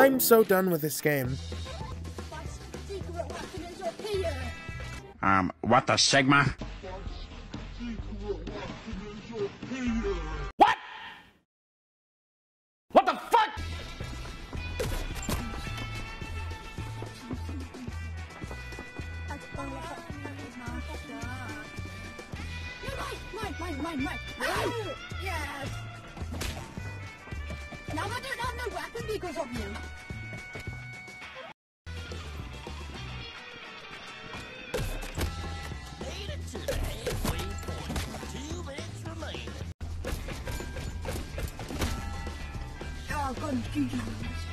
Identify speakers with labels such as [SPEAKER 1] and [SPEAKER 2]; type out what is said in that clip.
[SPEAKER 1] I'm so done with this game.
[SPEAKER 2] Secret weapon is up here.
[SPEAKER 3] Um, what the Sigma? What? What the fuck?
[SPEAKER 2] Yes. Have no weapon because of you.
[SPEAKER 4] Made it to the halfway point. Two minutes remaining.
[SPEAKER 2] Oh, GG.